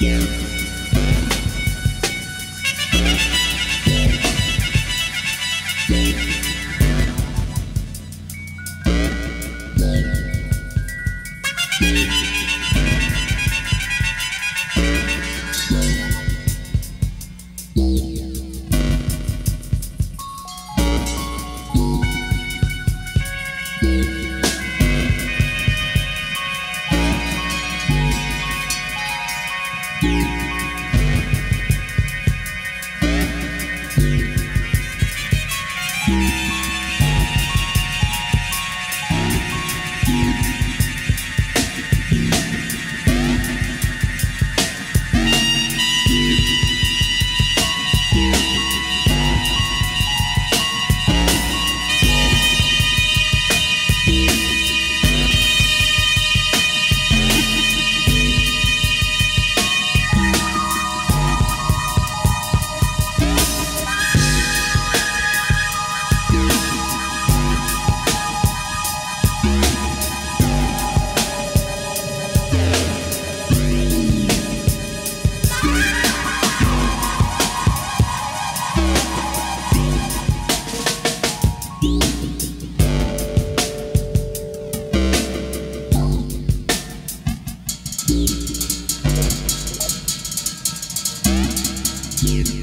Yeah. Yeah.